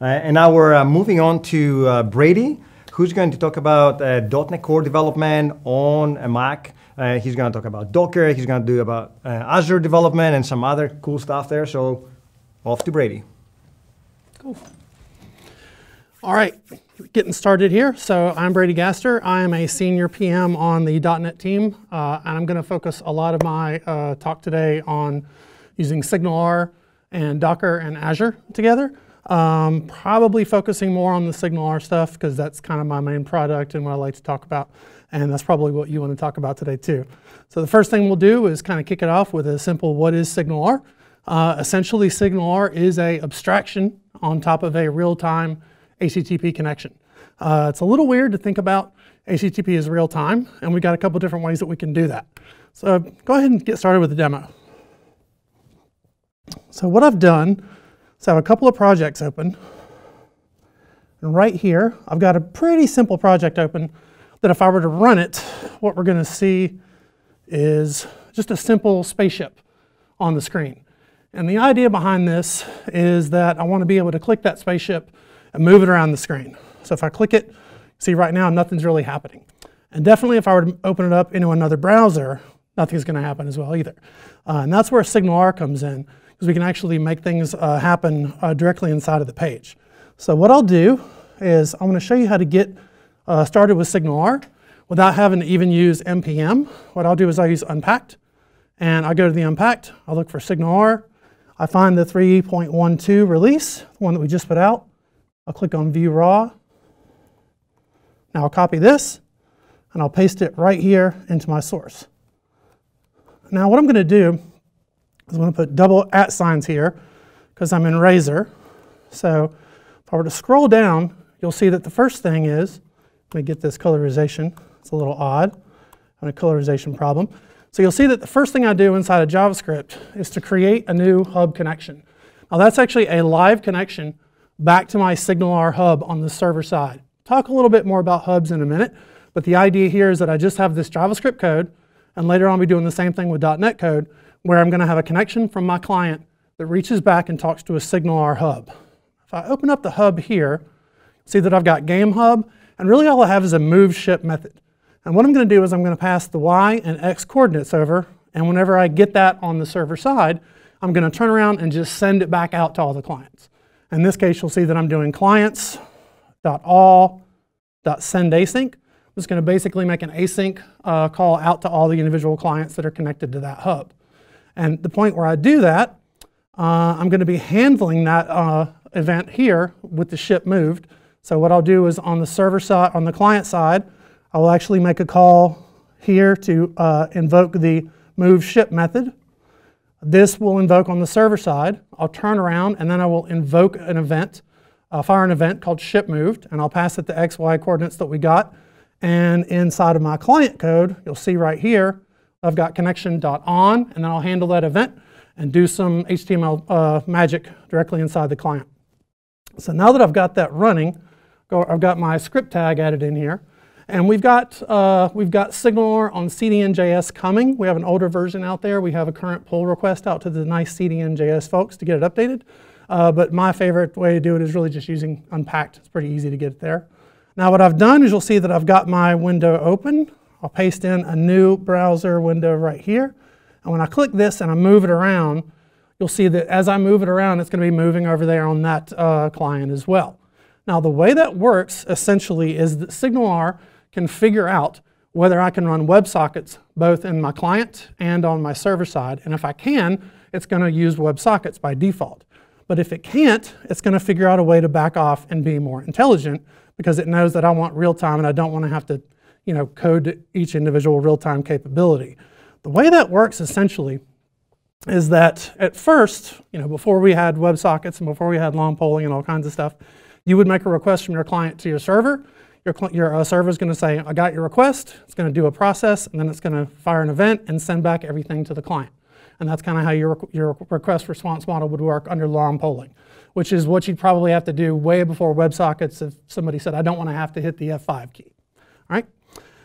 Uh, and now we're uh, moving on to uh, Brady, who's going to talk about .NET Core development on a Mac. He's going to talk about Docker. He's going to do about Azure development and some other cool stuff there. So off to Brady. Cool. All right, getting started here. So I'm Brady Gaster. I am a senior PM on the .NET team, uh, and I'm going to focus a lot of my uh, talk today on using SignalR and Docker and Azure together. Um, probably focusing more on the SignalR stuff because that's kind of my main product and what I like to talk about. And that's probably what you want to talk about today too. So the first thing we'll do is kind of kick it off with a simple what is SignalR? Uh, essentially, SignalR is a abstraction on top of a real-time HTTP connection. Uh, it's a little weird to think about HTTP as real time, and we've got a couple different ways that we can do that. So go ahead and get started with the demo. So what I've done is I have a couple of projects open. And right here, I've got a pretty simple project open that if I were to run it, what we're going to see is just a simple spaceship on the screen. And the idea behind this is that I want to be able to click that spaceship and move it around the screen. So if I click it, see right now nothing's really happening. And definitely if I were to open it up into another browser, nothing's going to happen as well either. Uh, and that's where SignalR comes in, because we can actually make things uh, happen uh, directly inside of the page. So what I'll do is I'm going to show you how to get uh, started with SignalR without having to even use npm. What I'll do is I'll use unpkg, and I go to the unpkg, I'll look for SignalR, I find the 3.12 release, the one that we just put out, I'll click on View Raw. Now I'll copy this, and I'll paste it right here into my source. Now what I'm going to do is I'm going to put double at signs here because I'm in Razor. So if I were to scroll down, you'll see that the first thing is, let me get this colorization. It's a little odd. I'm a colorization problem. So you'll see that the first thing I do inside of JavaScript is to create a new hub connection. Now that's actually a live connection back to my SignalR hub on the server side. Talk a little bit more about hubs in a minute, but the idea here is that I just have this JavaScript code, and later on I'll be doing the same thing with .NET code, where I'm going to have a connection from my client that reaches back and talks to a SignalR hub. If I open up the hub here, see that I've got game hub, and really all I have is a move ship method. And what I'm going to do is I'm going to pass the y and x coordinates over, and whenever I get that on the server side, I'm going to turn around and just send it back out to all the clients. In this case, you'll see that I'm doing clients.all.sendAsync. I'm just going to basically make an async uh, call out to all the individual clients that are connected to that hub. And the point where I do that, uh, I'm going to be handling that uh, event here with the ship moved. So what I'll do is on the server side, on the client side, I will actually make a call here to uh, invoke the move ship method. This will invoke on the server side. I'll turn around and then I will invoke an event, uh, fire an event called ship moved, and I'll pass it the XY coordinates that we got. And inside of my client code, you'll see right here, I've got connection.on, and then I'll handle that event and do some HTML uh, magic directly inside the client. So now that I've got that running, I've got my script tag added in here. And we've got, uh, we've got SignalR on CDN.js coming. We have an older version out there. We have a current pull request out to the nice CDN.js folks to get it updated. Uh, but my favorite way to do it is really just using unpkg. It's pretty easy to get it there. Now what I've done is you'll see that I've got my window open. I'll paste in a new browser window right here. And when I click this and I move it around, you'll see that as I move it around, it's going to be moving over there on that uh, client as well. Now the way that works essentially is that SignalR can figure out whether I can run WebSockets both in my client and on my server side. And if I can, it's going to use WebSockets by default. But if it can't, it's going to figure out a way to back off and be more intelligent because it knows that I want real time and I don't want to have to you know, code each individual real-time capability. The way that works essentially is that at first, you know, before we had WebSockets and before we had long polling and all kinds of stuff, you would make a request from your client to your server, your, your uh, server is going to say, I got your request, it's going to do a process, and then it's going to fire an event and send back everything to the client. And that's kind of how your, your request response model would work under long polling, which is what you'd probably have to do way before WebSockets if somebody said, I don't want to have to hit the F5 key. All right?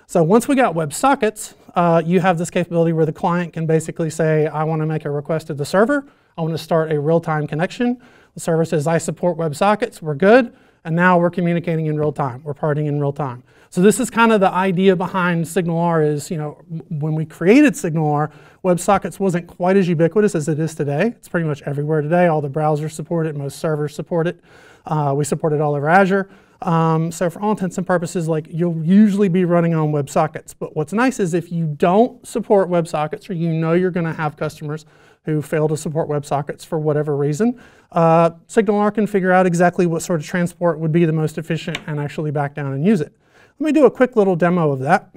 So once we got WebSockets, uh, you have this capability where the client can basically say, I want to make a request to the server. I want to start a real-time connection. The server says, I support WebSockets, we're good, and now we're communicating in real time. We're parting in real time. So this is kind of the idea behind SignalR is, you know, when we created SignalR, WebSockets wasn't quite as ubiquitous as it is today. It's pretty much everywhere today. All the browsers support it, most servers support it. Uh, we support it all over Azure. Um, so for all intents and purposes, like you'll usually be running on WebSockets. But what's nice is if you don't support WebSockets or you know you're going to have customers who fail to support WebSockets for whatever reason, uh, SignalR can figure out exactly what sort of transport would be the most efficient and actually back down and use it. Let me do a quick little demo of that.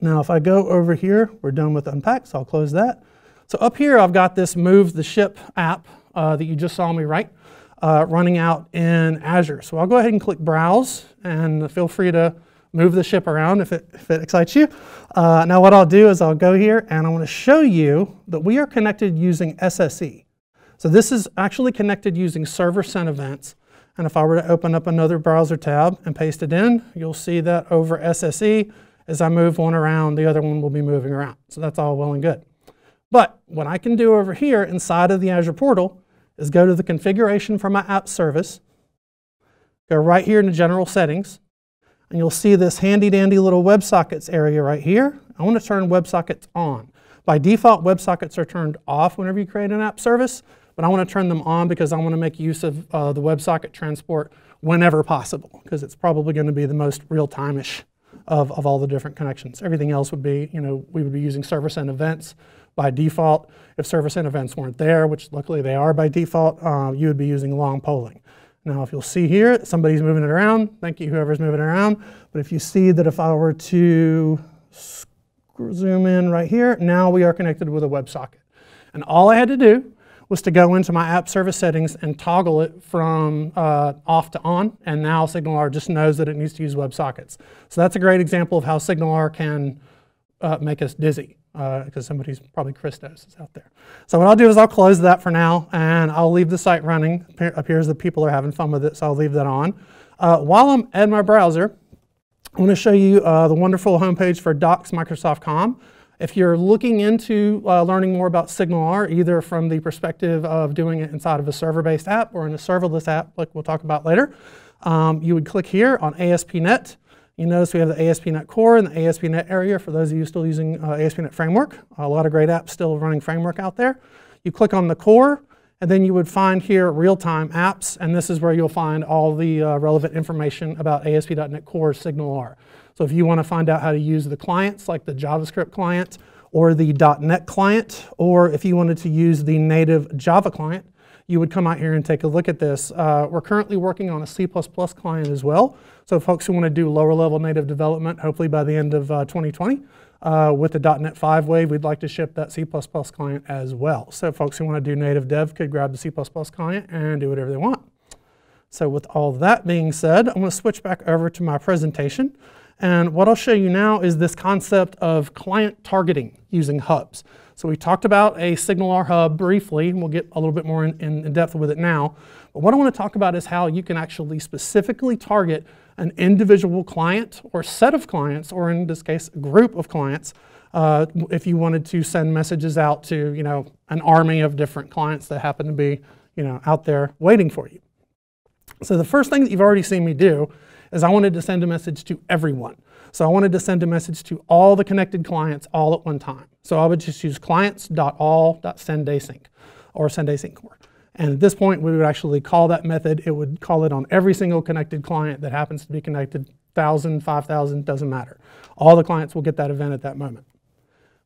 Now if I go over here, we're done with unpkg, so I'll close that. So up here I've got this move the ship app uh, that you just saw me write uh, running out in Azure. So I'll go ahead and click Browse, and feel free to move the ship around if it, if it excites you. Uh, now what I'll do is I'll go here, and I want to show you that we are connected using SSE. So this is actually connected using server sent events. And if I were to open up another browser tab and paste it in, you'll see that over SSE, as I move one around, the other one will be moving around. So that's all well and good. But what I can do over here inside of the Azure portal is go to the configuration for my app service, go right here into general settings, and you'll see this handy dandy little WebSockets area right here. I want to turn WebSockets on. By default, WebSockets are turned off whenever you create an app service, but I want to turn them on because I want to make use of uh, the WebSocket transport whenever possible, because it's probably going to be the most real-time-ish of, of all the different connections. Everything else would be, you know, we would be using server sent events by default. If server sent events weren't there, which luckily they are by default, uh, you would be using long polling. Now, if you'll see here, somebody's moving it around. Thank you, whoever's moving it around. But if you see that if I were to zoom in right here, now we are connected with a WebSocket. And all I had to do was to go into my app service settings and toggle it from uh, off to on, and now SignalR just knows that it needs to use WebSockets. So that's a great example of how SignalR can uh, make us dizzy because uh, somebody's probably Christos is out there. So what I'll do is I'll close that for now and I'll leave the site running. It appears that people are having fun with it, so I'll leave that on. Uh, while I'm in my browser, I want to show you uh, the wonderful homepage for docs.microsoft.com. If you're looking into uh, learning more about SignalR, either from the perspective of doing it inside of a server-based app or in a serverless app, like we'll talk about later, um, you would click here on ASP.NET you notice we have the ASP.NET Core and the ASP.NET area for those of you still using uh, ASP.NET Framework. A lot of great apps still running Framework out there. You click on the core, and then you would find here real-time apps, and this is where you'll find all the uh, relevant information about ASP.NET Core SignalR. So if you want to find out how to use the clients, like the JavaScript client or the .NET client, or if you wanted to use the native Java client, you would come out here and take a look at this. Uh, we're currently working on a C++ client as well. So folks who want to do lower level native development, hopefully by the end of uh, 2020, uh, with the .NET 5 wave, we'd like to ship that C++ client as well. So folks who want to do native dev could grab the C++ client and do whatever they want. So with all that being said, I'm going to switch back over to my presentation. And what I'll show you now is this concept of client targeting using hubs. So we talked about a SignalR hub briefly, and we'll get a little bit more in, in, depth with it now. But what I want to talk about is how you can actually specifically target an individual client or set of clients, or in this case, a group of clients, uh, if you wanted to send messages out to, you know, an army of different clients that happen to be, you know, out there waiting for you. So the first thing that you've already seen me do is I wanted to send a message to everyone. So I wanted to send a message to all the connected clients all at one time. So I would just use clients.all.sendasync or sendasync core. And at this point, we would actually call that method. It would call it on every single connected client that happens to be connected, 1,000, 5,000, doesn't matter. All the clients will get that event at that moment.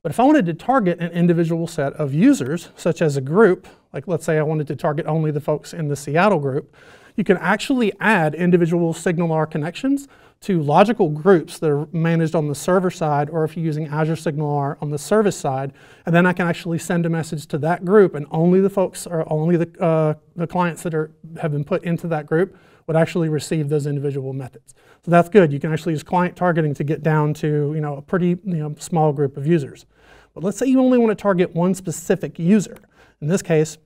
But if I wanted to target an individual set of users, such as a group, like let's say I wanted to target only the folks in the Seattle group, you can actually add individual SignalR connections to logical groups that are managed on the server side, or if you're using Azure SignalR on the service side, and then I can actually send a message to that group, and only the folks or only the, uh, the clients that are, have been put into that group would actually receive those individual methods. So that's good. You can actually use client targeting to get down to you know, a pretty you know, small group of users. But let's say you only want to target one specific user. In this case,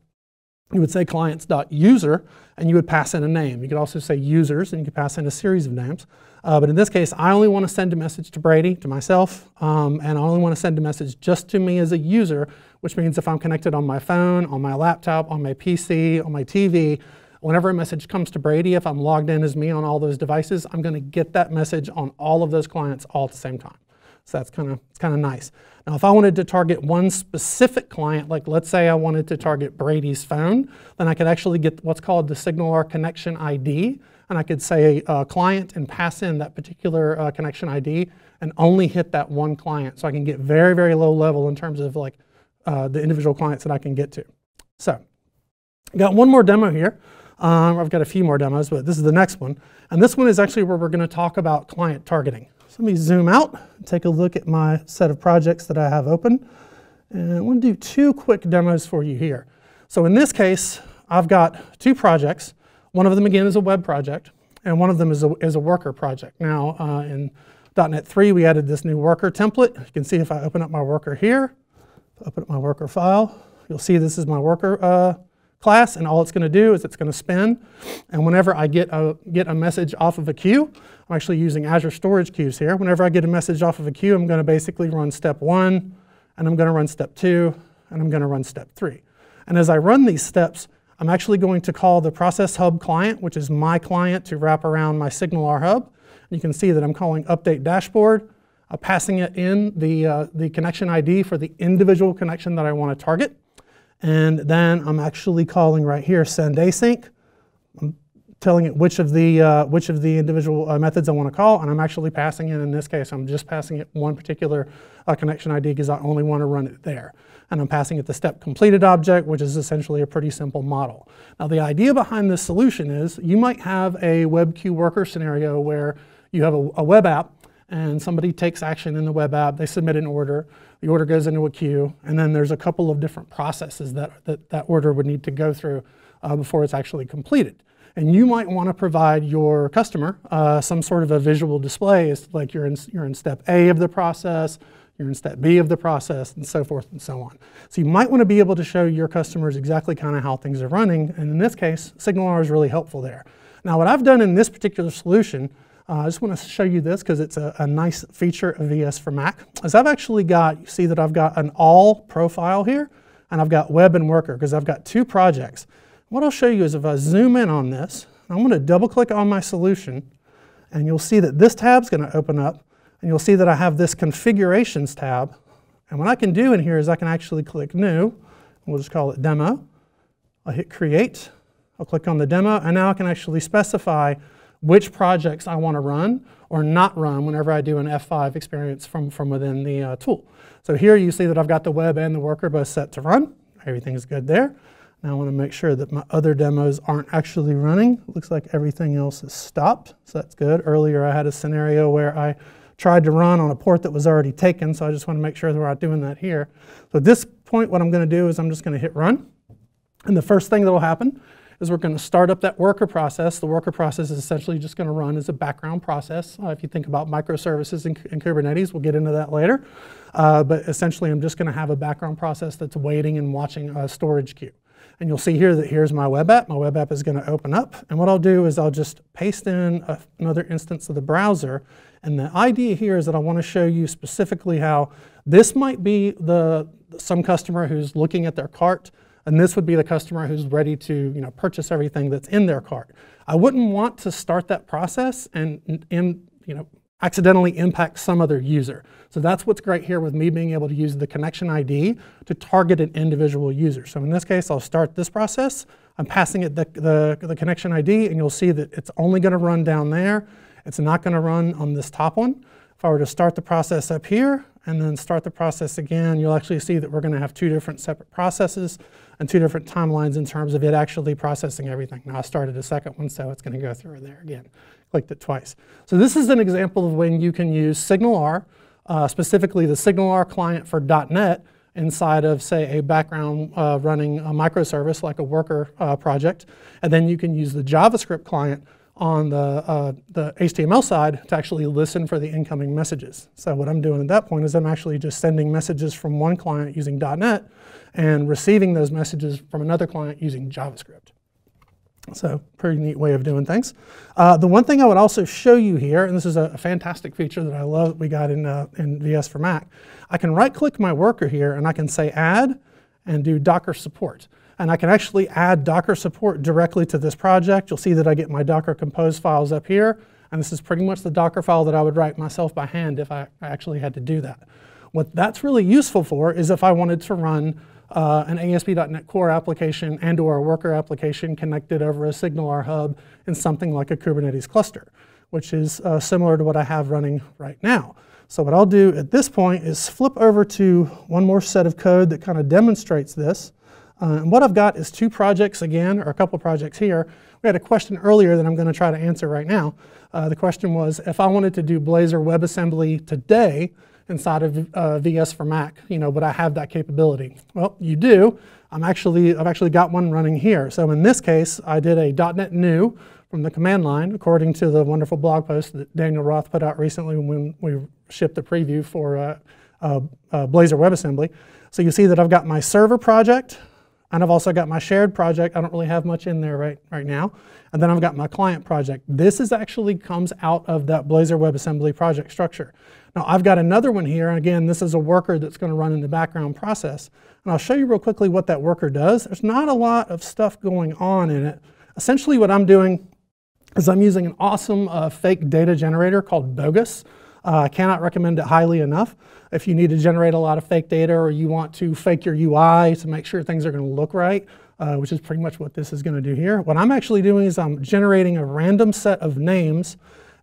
you would say clients.user, and you would pass in a name. You could also say users, and you could pass in a series of names. Uh, but in this case, I only want to send a message to Brady, to myself, um, and I only want to send a message just to me as a user which means if I'm connected on my phone, on my laptop, on my PC, on my TV, whenever a message comes to Brady, if I'm logged in as me on all those devices, I'm going to get that message on all of those clients all at the same time. So that's kind of it's kind of nice. Now, if I wanted to target one specific client, like let's say I wanted to target Brady's phone, then I could actually get what's called the SignalR connection ID, and I could say uh, client and pass in that particular uh, connection ID and only hit that one client. So I can get very, very low level in terms of like uh, the individual clients that I can get to. So, got one more demo here. Um, I've got a few more demos, but this is the next one. And this one is actually where we're going to talk about client targeting. So let me zoom out, and take a look at my set of projects that I have open. And I want to do two quick demos for you here. So in this case, I've got two projects. One of them, again, is a web project, and one of them is a, is a worker project. Now, uh, in .NET 3, we added this new worker template. You can see if I open up my worker here, open up my worker file, you'll see this is my worker uh, class, and all it's going to do is it's going to spin. And whenever I get a, get a message off of a queue, I'm actually using Azure Storage Queues here. Whenever I get a message off of a queue, I'm going to basically run step one, and I'm going to run step two, and I'm going to run step three. And as I run these steps, I'm actually going to call the Process Hub client, which is my client to wrap around my SignalR Hub. You can see that I'm calling Update Dashboard, uh, passing it in the, uh, the connection ID for the individual connection that I want to target. And then I'm actually calling right here send async. I'm telling it which of the, uh, which of the individual uh, methods I want to call, and I'm actually passing in, in this case, I'm just passing it one particular uh, connection ID because I only want to run it there. And I'm passing it the step completed object, which is essentially a pretty simple model. Now the idea behind this solution is you might have a web queue worker scenario where you have a, a web app and somebody takes action in the web app, they submit an order, the order goes into a queue, and then there's a couple of different processes that that, that order would need to go through uh, before it's actually completed. And you might want to provide your customer uh, some sort of a visual display, like you're in, you're in step A of the process, you're in step B of the process, and so forth and so on. So you might want to be able to show your customers exactly kind of how things are running, and in this case, SignalR is really helpful there. Now what I've done in this particular solution uh, I just want to show you this because it's a, a, nice feature of VS for Mac. As I've actually got, you see that I've got an all profile here, and I've got web and worker because I've got two projects. What I'll show you is if I zoom in on this, I'm going to double click on my solution, and you'll see that this tab's going to open up, and you'll see that I have this configurations tab. And what I can do in here is I can actually click new, we'll just call it demo. I'll hit create, I'll click on the demo, and now I can actually specify which projects I want to run or not run whenever I do an F5 experience from, from within the uh, tool. So here you see that I've got the web and the worker both set to run. Everything's good there. Now I want to make sure that my other demos aren't actually running. It looks like everything else is stopped, so that's good. Earlier I had a scenario where I tried to run on a port that was already taken, so I just want to make sure that we're not doing that here. So at this point what I'm going to do is I'm just going to hit run. And the first thing that will happen is we're going to start up that worker process. The worker process is essentially just going to run as a background process. Uh, if you think about microservices in, in, Kubernetes, we'll get into that later. Uh, but essentially, I'm just going to have a background process that's waiting and watching a storage queue. And you'll see here that here's my web app. My web app is going to open up. And what I'll do is I'll just paste in a, another instance of the browser. And the idea here is that I want to show you specifically how this might be the some customer who's looking at their cart and this would be the customer who's ready to you know, purchase everything that's in their cart. I wouldn't want to start that process and, and you know, accidentally impact some other user. So that's what's great here with me being able to use the connection ID to target an individual user. So in this case, I'll start this process. I'm passing it the, the, the connection ID, and you'll see that it's only going to run down there. It's not going to run on this top one. If I were to start the process up here and then start the process again, you'll actually see that we're going to have two different separate processes and two different timelines in terms of it actually processing everything. Now I started a second one, so it's going to go through there again. Clicked it twice. So this is an example of when you can use SignalR, uh, specifically the SignalR client for .NET inside of, say, a background uh, running a microservice like a worker uh, project. And then you can use the JavaScript client on the, uh, the HTML side to actually listen for the incoming messages. So what I'm doing at that point is I'm actually just sending messages from one client using .NET and receiving those messages from another client using JavaScript. So pretty neat way of doing things. Uh, the one thing I would also show you here, and this is a, a fantastic feature that I love that we got in, uh, in VS for Mac, I can right click my worker here and I can say add, and do Docker support. And I can actually add Docker support directly to this project. You'll see that I get my Docker compose files up here. And this is pretty much the Docker file that I would write myself by hand if I actually had to do that. What that's really useful for is if I wanted to run uh, an ASP.NET Core application and or a worker application connected over a SignalR hub in something like a Kubernetes cluster, which is uh, similar to what I have running right now. So what I'll do at this point is flip over to one more set of code that kind of demonstrates this. Uh, and what I've got is two projects again, or a couple projects here. We had a question earlier that I'm going to try to answer right now. Uh, the question was, if I wanted to do Blazor WebAssembly today inside of uh, VS for Mac, you know, would I have that capability? Well, you do. I'm actually, I've actually got one running here. So in this case, I did a .NET new from the command line, according to the wonderful blog post that Daniel Roth put out recently when we shipped the preview for uh, uh, Blazor WebAssembly. So you see that I've got my server project, and I've also got my shared project. I don't really have much in there right, right now. And then I've got my client project. This is actually comes out of that Blazor WebAssembly project structure. Now I've got another one here, and again, this is a worker that's gonna run in the background process. And I'll show you real quickly what that worker does. There's not a lot of stuff going on in it. Essentially what I'm doing is I'm using an awesome uh, fake data generator called Bogus. Uh, I cannot recommend it highly enough. If you need to generate a lot of fake data or you want to fake your UI to make sure things are going to look right, uh, which is pretty much what this is going to do here. What I'm actually doing is I'm generating a random set of names,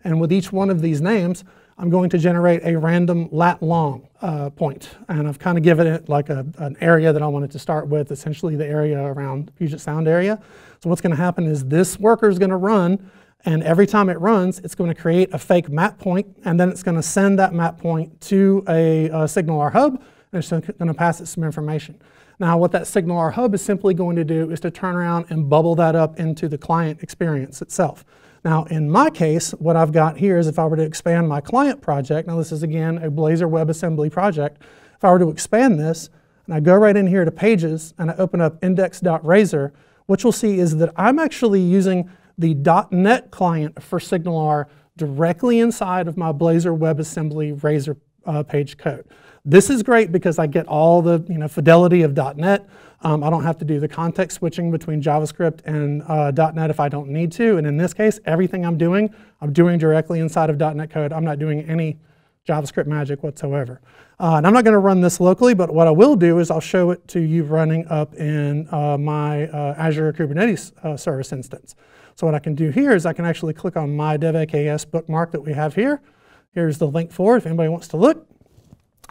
and with each one of these names, I'm going to generate a random lat long uh, point. And I've kind of given it like a, an area that I wanted to start with, essentially the area around Puget Sound area. So what's going to happen is this worker is going to run and every time it runs, it's going to create a fake map point, and then it's going to send that map point to a, a SignalR hub, and it's going to pass it some information. Now, what that SignalR hub is simply going to do is to turn around and bubble that up into the client experience itself. Now, in my case, what I've got here is if I were to expand my client project, now this is again a Blazor WebAssembly project, if I were to expand this, and I go right in here to Pages, and I open up index.razor, what you'll see is that I'm actually using the .NET client for SignalR directly inside of my Blazor WebAssembly Razor uh, page code. This is great because I get all the you know, fidelity of .NET. Um, I don't have to do the context switching between JavaScript and uh, .NET if I don't need to. And in this case, everything I'm doing, I'm doing directly inside of .NET code. I'm not doing any JavaScript magic whatsoever. Uh, and I'm not going to run this locally, but what I will do is I'll show it to you running up in uh, my uh, Azure Kubernetes uh, service instance. So what I can do here is I can actually click on my DevEKS bookmark that we have here. Here's the link for it if anybody wants to look.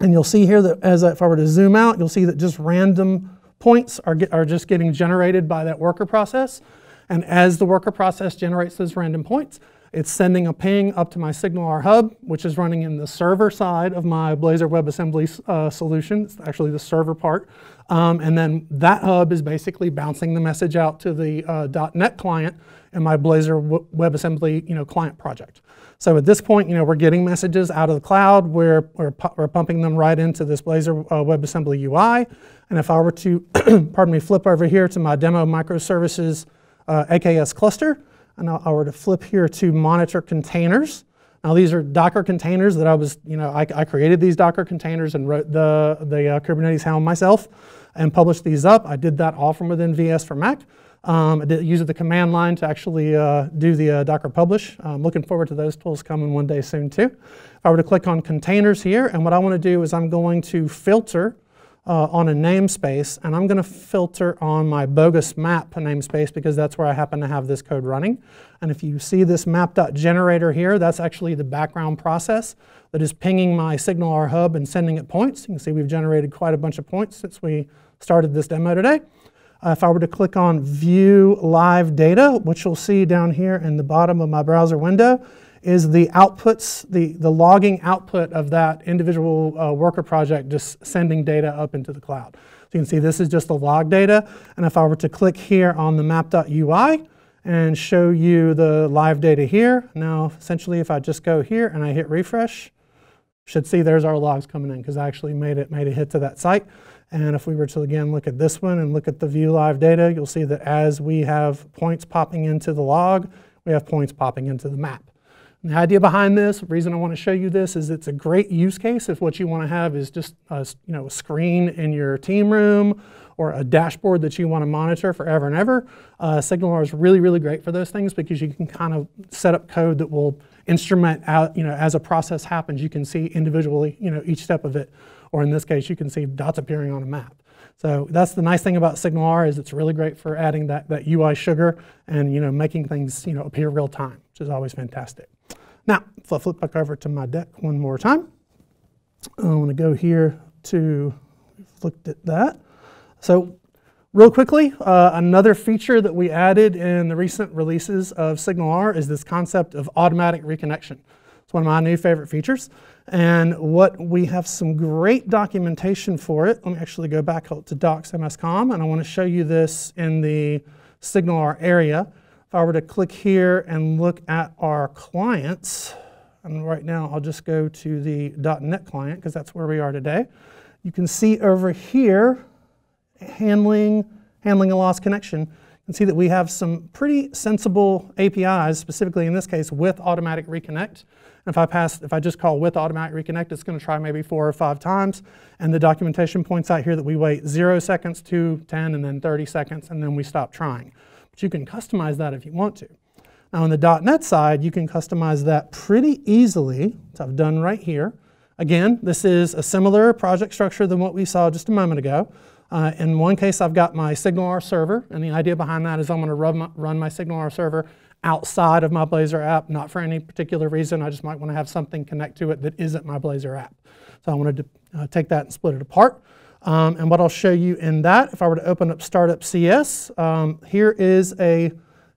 And you'll see here that as I, if I were to zoom out, you'll see that just random points are, get, are just getting generated by that worker process. And as the worker process generates those random points, it's sending a ping up to my SignalR hub, which is running in the server side of my Blazor WebAssembly uh, solution. It's actually the server part. Um, and then that hub is basically bouncing the message out to the uh, .NET client in my Blazor WebAssembly you know, client project. So at this point, you know, we're getting messages out of the cloud. We're, we're, pu we're pumping them right into this Blazor uh, WebAssembly UI. And if I were to, pardon me, flip over here to my demo microservices uh, AKS cluster, and I, were to flip here to monitor containers, now these are Docker containers that I was, you know, I, I created these Docker containers and wrote the, the uh, Kubernetes Helm myself and published these up. I did that all from within VS for Mac. Um, I did use the command line to actually uh, do the uh, Docker publish. I'm looking forward to those tools coming one day soon too. If I were to click on containers here, and what I want to do is I'm going to filter uh, on a namespace, and I'm going to filter on my bogus map namespace because that's where I happen to have this code running. And if you see this map.generator here, that's actually the background process that is pinging my signal SignalR hub and sending it points. You can see we've generated quite a bunch of points since we started this demo today. Uh, if I were to click on View Live Data, which you'll see down here in the bottom of my browser window, is the outputs, the, the logging output of that individual uh, worker project just sending data up into the cloud. So you can see this is just the log data. And if I were to click here on the map.ui and show you the live data here, now essentially if I just go here and I hit refresh, should see there's our logs coming in because I actually made it made a hit to that site. And if we were to again look at this one and look at the view live data, you'll see that as we have points popping into the log, we have points popping into the map. And the idea behind this, the reason I want to show you this is it's a great use case if what you want to have is just a, you know, a screen in your team room or a dashboard that you want to monitor forever and ever, uh, SignalR is really, really great for those things because you can kind of set up code that will instrument out, you know, as a process happens, you can see individually, you know, each step of it. Or in this case, you can see dots appearing on a map. So that's the nice thing about SignalR is it's really great for adding that, that UI sugar and you know making things you know appear real time, which is always fantastic. Now, if I flip back over to my deck one more time, I want to go here to, looked at that. So real quickly, uh, another feature that we added in the recent releases of SignalR is this concept of automatic reconnection. It's one of my new favorite features. And what we have some great documentation for it. Let me actually go back to docs MS-Com, and I want to show you this in the SignalR area. If I were to click here and look at our clients, and right now I'll just go to the .NET client because that's where we are today. You can see over here, handling, handling a lost connection. You can see that we have some pretty sensible APIs, specifically in this case with automatic reconnect. And if I pass, if I just call with automatic reconnect, it's going to try maybe four or five times. And the documentation points out here that we wait zero seconds, two, 10, and then 30 seconds, and then we stop trying. But you can customize that if you want to. Now on the .NET side, you can customize that pretty easily, I've done right here. Again, this is a similar project structure than what we saw just a moment ago. Uh, in one case, I've got my SignalR server, and the idea behind that is I'm going to run my SignalR server outside of my Blazor app, not for any particular reason. I just might want to have something connect to it that isn't my Blazor app. So I wanted to uh, take that and split it apart. Um, and what I'll show you in that, if I were to open up Startup CS, um, here is a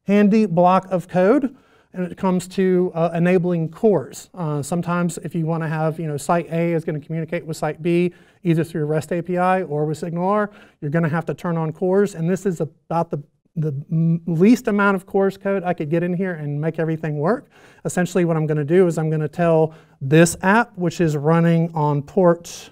handy block of code and it comes to uh, enabling CORS. Uh, sometimes if you want to have, you know, site A is going to communicate with site B either through REST API or with SignalR, you're going to have to turn on CORS, and this is about the the least amount of CORS code I could get in here and make everything work. Essentially what I'm going to do is I'm going to tell this app, which is running on port,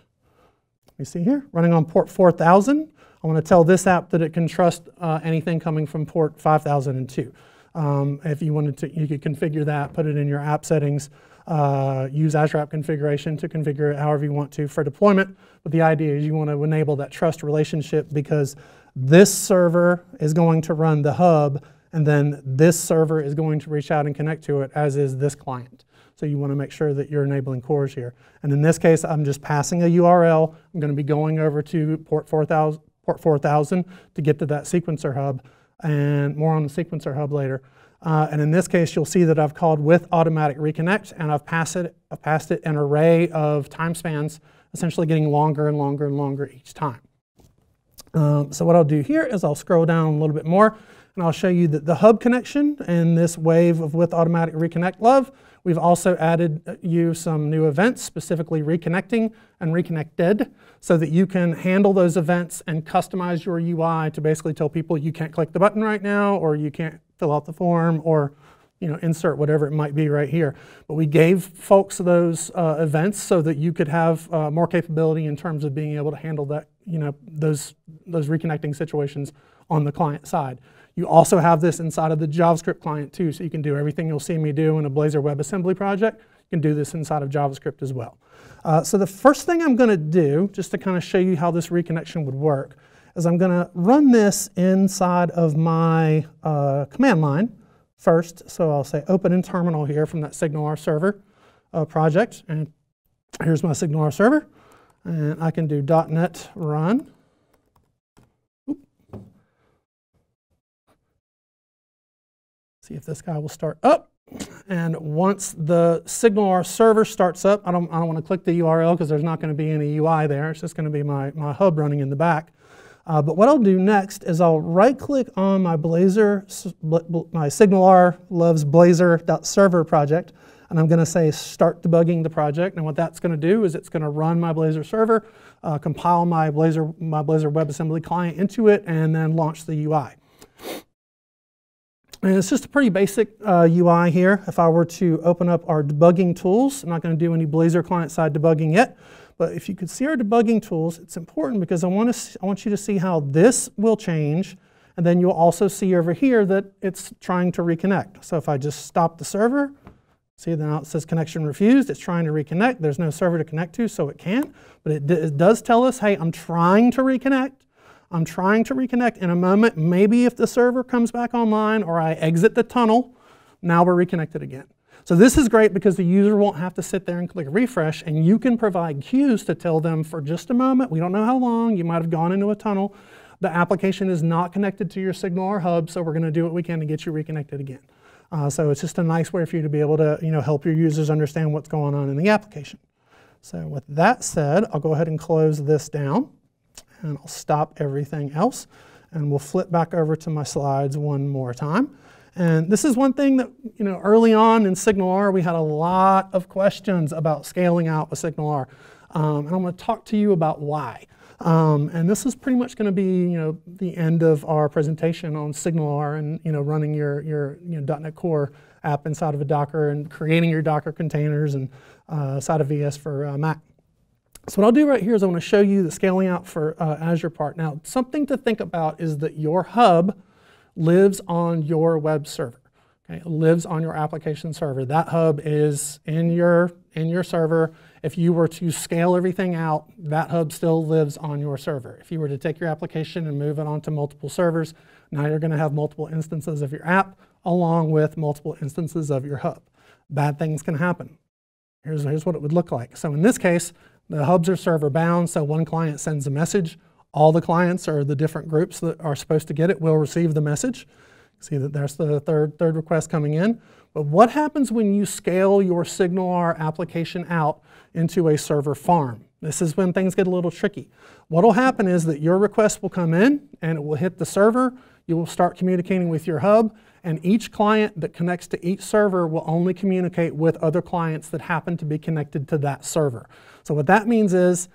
let me see here, running on port 4000. I want to tell this app that it can trust uh, anything coming from port 5002. Um, if you wanted to, you could configure that, put it in your app settings, uh, use Azure App Configuration to configure it however you want to for deployment. But the idea is you want to enable that trust relationship because this server is going to run the hub, and then this server is going to reach out and connect to it, as is this client. So you want to make sure that you're enabling CORS here. And in this case, I'm just passing a URL. I'm going to be going over to port 4000, port 4000 to get to that sequencer hub, and more on the sequencer hub later. Uh, and in this case, you'll see that I've called with automatic reconnect, and I've passed it, I've passed it an array of time spans, essentially getting longer and longer and longer each time. Um, so what I'll do here is I'll scroll down a little bit more and I'll show you that the hub connection and this wave of with automatic reconnect love, we've also added uh, you some new events, specifically reconnecting and reconnected, so that you can handle those events and customize your UI to basically tell people you can't click the button right now or you can't fill out the form or you know, insert whatever it might be right here. But we gave folks those uh, events so that you could have uh, more capability in terms of being able to handle that, you know, those, those reconnecting situations on the client side. You also have this inside of the JavaScript client too, so you can do everything you'll see me do in a Blazor WebAssembly project. You can do this inside of JavaScript as well. Uh, so the first thing I'm going to do, just to kind of show you how this reconnection would work, is I'm going to run this inside of my uh, command line first. So I'll say open in terminal here from that SignalR server uh, project. And here's my SignalR server. And I can do .NET run. See if this guy will start up. And once the SignalR server starts up, I don't, I don't want to click the URL because there's not going to be any UI there. It's just going to be my, my hub running in the back. Uh, but what I'll do next is I'll right click on my Blazor, my SignalR loves Blazor.server project, and I'm going to say start debugging the project. And what that's going to do is it's going to run my Blazor server, uh, compile my Blazor, my Blazor WebAssembly client into it, and then launch the UI. And it's just a pretty basic uh, UI here. If I were to open up our debugging tools, I'm not going to do any Blazor client-side debugging yet, but if you could see our debugging tools, it's important because I want, to, I want you to see how this will change, and then you'll also see over here that it's trying to reconnect. So if I just stop the server, see now it says connection refused, it's trying to reconnect. There's no server to connect to, so it can't, but it, it does tell us, hey, I'm trying to reconnect. I'm trying to reconnect in a moment. Maybe if the server comes back online or I exit the tunnel, now we're reconnected again. So this is great because the user won't have to sit there and click refresh and you can provide cues to tell them for just a moment, we don't know how long, you might have gone into a tunnel, the application is not connected to your SignalR hub, so we're going to do what we can to get you reconnected again. Uh, so it's just a nice way for you to be able to you know, help your users understand what's going on in the application. So with that said, I'll go ahead and close this down and I'll stop everything else and we'll flip back over to my slides one more time. And this is one thing that, you know, early on in SignalR, we had a lot of questions about scaling out with SignalR. Um, and I'm going to talk to you about why. Um, and this is pretty much going to be, you know, the end of our presentation on SignalR and, you know, running your, your you know, .NET Core app inside of a Docker and creating your Docker containers and uh, side of VS for uh, Mac. So what I'll do right here is I want to show you the scaling out for uh, Azure part. Now, something to think about is that your hub lives on your web server. Okay? It lives on your application server. That hub is in your, in your server. If you were to scale everything out, that hub still lives on your server. If you were to take your application and move it onto multiple servers, now you're going to have multiple instances of your app along with multiple instances of your hub. Bad things can happen. Here's, here's what it would look like. So in this case, the hubs are server bound, so one client sends a message. All the clients or the different groups that are supposed to get it will receive the message. See that there's the third, third request coming in. But what happens when you scale your SignalR application out into a server farm? This is when things get a little tricky. What will happen is that your request will come in and it will hit the server. You will start communicating with your hub and each client that connects to each server will only communicate with other clients that happen to be connected to that server. So what that means is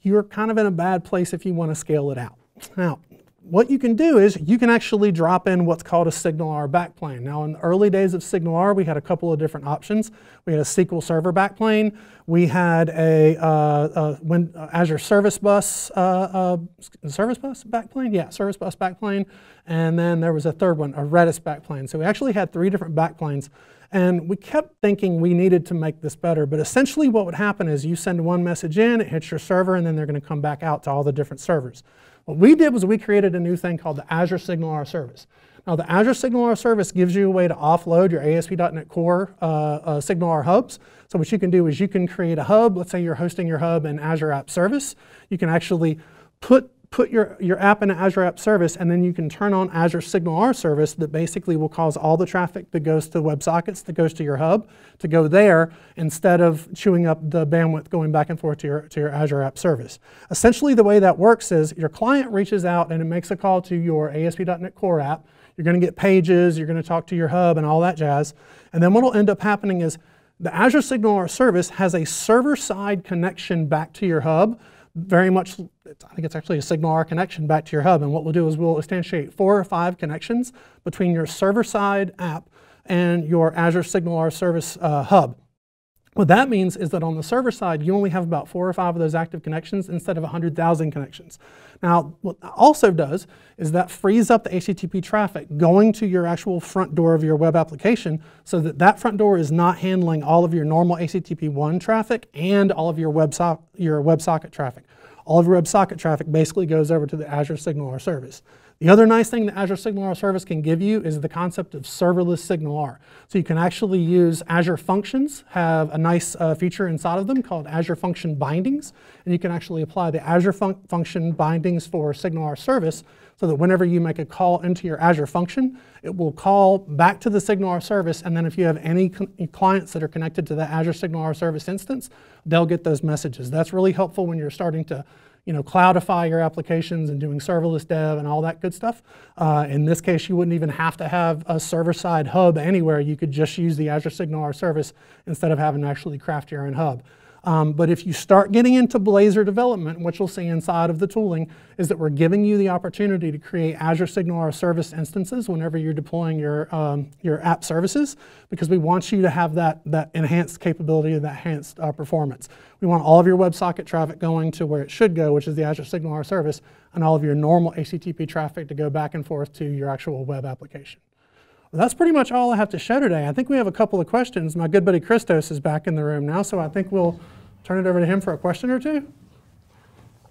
you're kind of in a bad place if you want to scale it out. Now, what you can do is you can actually drop in what's called a SignalR backplane. Now, in the early days of SignalR, we had a couple of different options. We had a SQL Server backplane. We had a, uh, a when, uh, Azure Service Bus, uh, uh, Service Bus backplane? Yeah, Service Bus backplane. And then there was a third one, a Redis backplane. So we actually had three different backplanes. And we kept thinking we needed to make this better, but essentially what would happen is you send one message in, it hits your server, and then they're going to come back out to all the different servers. What we did was we created a new thing called the Azure SignalR service. Now the Azure SignalR service gives you a way to offload your ASP.NET Core uh, uh, SignalR hubs. So what you can do is you can create a hub. Let's say you're hosting your hub in Azure App Service. You can actually put put your, your app in Azure App Service, and then you can turn on Azure SignalR service that basically will cause all the traffic that goes to WebSockets, that goes to your hub, to go there instead of chewing up the bandwidth going back and forth to your, to your Azure App Service. Essentially, the way that works is your client reaches out and it makes a call to your ASP.NET Core app. You're going to get pages, you're going to talk to your hub and all that jazz. And then what will end up happening is the Azure SignalR service has a server-side connection back to your hub very much, I think it's actually a SignalR connection back to your hub. And what we'll do is we'll instantiate four or five connections between your server-side app and your Azure SignalR service uh, hub. What that means is that on the server side, you only have about four or five of those active connections instead of 100,000 connections. Now, what that also does is that frees up the HTTP traffic going to your actual front door of your web application so that that front door is not handling all of your normal HTTP1 traffic and all of your WebSocket, your WebSocket traffic. All of your WebSocket traffic basically goes over to the Azure SignalR service. The other nice thing that Azure SignalR Service can give you is the concept of serverless SignalR. So you can actually use Azure Functions, have a nice uh, feature inside of them called Azure Function Bindings, and you can actually apply the Azure fun Function Bindings for SignalR Service so that whenever you make a call into your Azure function, it will call back to the SignalR service, and then if you have any clients that are connected to the Azure SignalR service instance, they'll get those messages. That's really helpful when you're starting to you know, cloudify your applications and doing serverless dev and all that good stuff. Uh, in this case, you wouldn't even have to have a server-side hub anywhere. You could just use the Azure Signal SignalR service instead of having to actually craft your own hub. Um, but if you start getting into Blazor development, what you'll see inside of the tooling is that we're giving you the opportunity to create Azure SignalR service instances whenever you're deploying your, um, your app services, because we want you to have that, that enhanced capability and that enhanced uh, performance. We want all of your WebSocket traffic going to where it should go, which is the Azure SignalR service, and all of your normal HTTP traffic to go back and forth to your actual web application. Well, that's pretty much all I have to show today. I think we have a couple of questions. My good buddy Christos is back in the room now, so I think we'll turn it over to him for a question or two.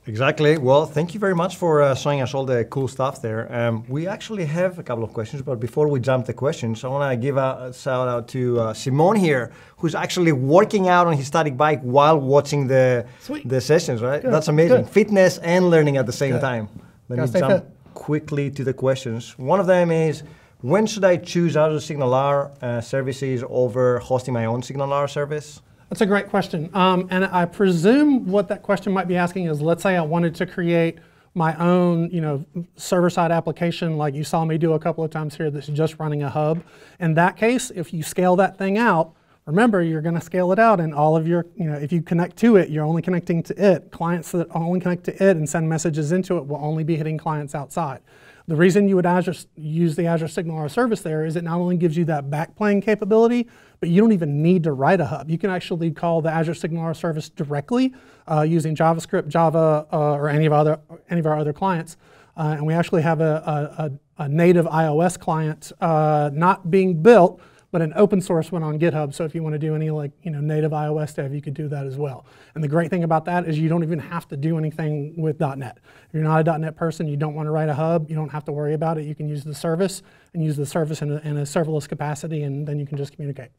Exactly. Well, thank you very much for uh, showing us all the cool stuff there. Um, we actually have a couple of questions, but before we jump the questions, I want to give a, a, shout out to uh, Simon here, who's actually working out on his static bike while watching the Sweet. the sessions. Right? Good. That's amazing. Good. Fitness and learning at the same Good. time. Let Gotta me jump fit. quickly to the questions. One of them is. When should I choose Azure SignalR uh, services over hosting my own SignalR service? That's a great question. Um, and I presume what that question might be asking is, let's say I wanted to create my own, you know, server-side application like you saw me do a couple of times here that's just running a hub. In that case, if you scale that thing out, remember you're going to scale it out and all of your, you know, if you connect to it, you're only connecting to it. Clients that only connect to it and send messages into it will only be hitting clients outside. The reason you would Azure, use the Azure SignalR service there is it not only gives you that backplane capability, but you don't even need to write a hub. You can actually call the Azure SignalR service directly uh, using JavaScript, Java, uh, or any of, other, any of our other clients. Uh, and we actually have a, a, a native iOS client uh, not being built, but an open source one on GitHub. So if you want to do any like you know native iOS dev, you could do that as well. And the great thing about that is you don't even have to do anything with .NET. If you're not a .NET person, you don't want to write a hub, you don't have to worry about it. You can use the service and use the service in a, in a serverless capacity, and then you can just communicate.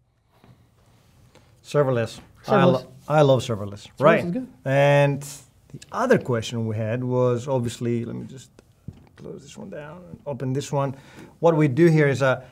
Serverless. I, lo- I love serverless. right. is good. And the other question we had was obviously, let me just close this one down and open this one. What we do here is uh,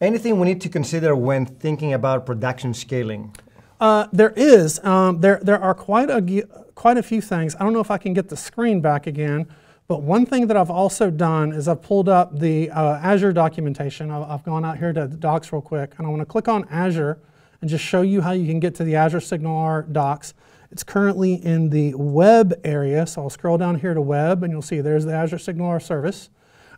anything we need to consider when thinking about production scaling. Uh, there is. Um, there, there are quite a, quite a few things. I don't know if I can get the screen back again, but one thing that I've also done is I've pulled up the uh, Azure documentation. I've, I've gone out here to the docs real quick, and I want to click on Azure and just show you how you can get to the Azure SignalR docs. It's currently in the web area, so I'll scroll down here to web, and you'll see there's the Azure SignalR service.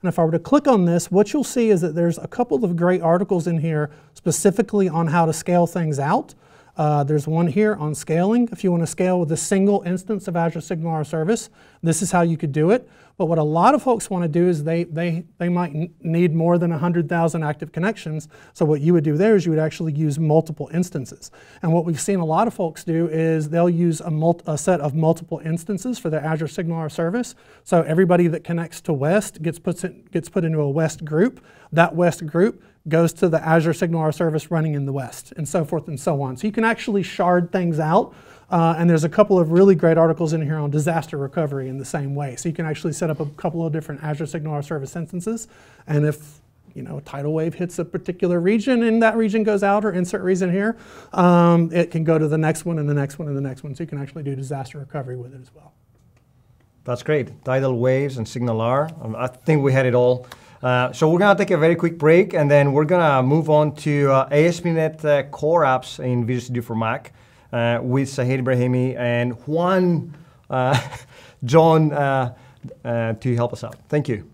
And if I were to click on this, what you'll see is that there's a couple of great articles in here specifically on how to scale things out. Uh, there's one here on scaling. If you want to scale with a single instance of Azure SignalR service, this is how you could do it. But what a lot of folks want to do is they, they, they might need more than 100,000 active connections. So what you would do there is you would actually use multiple instances. And what we've seen a lot of folks do is they'll use a, a set of multiple instances for their Azure SignalR service. So everybody that connects to West gets, puts in, gets put into a West group. That West group goes to the Azure SignalR service running in the West, and so forth and so on. So you can actually shard things out. Uh, and there's a couple of really great articles in here on disaster recovery in the same way. So you can actually set up a couple of different Azure SignalR service instances. And if you know, a tidal wave hits a particular region and that region goes out or insert reason here, um, it can go to the next one and the next one and the next one. So you can actually do disaster recovery with it as well. That's great. Tidal waves and SignalR. Um, I think we had it all. Uh, so we're gonna take a very quick break, and then we're gonna move on to uh, ASP.NET uh, Core apps in Visual Studio for Mac uh, with Sahid Ibrahimi and Juan uh, John uh, uh, to help us out. Thank you.